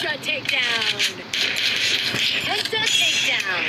Ultra takedown. Penta takedown.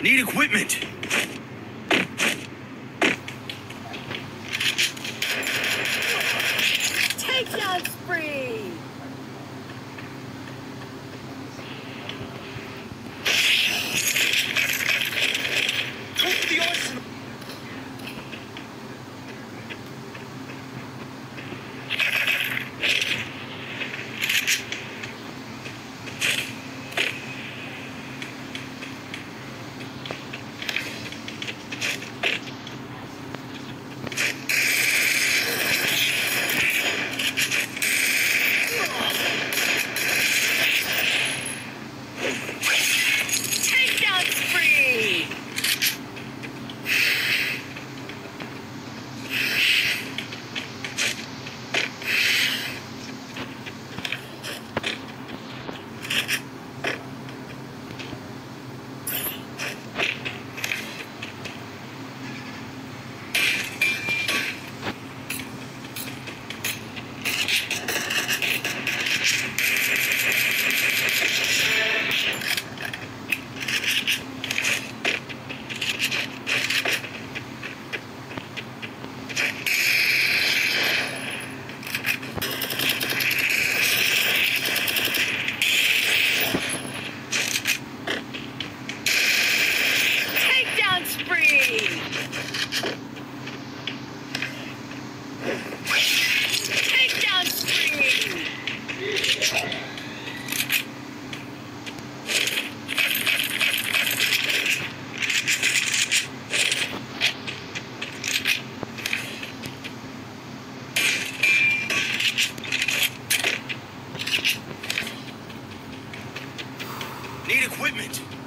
Need equipment. Need equipment.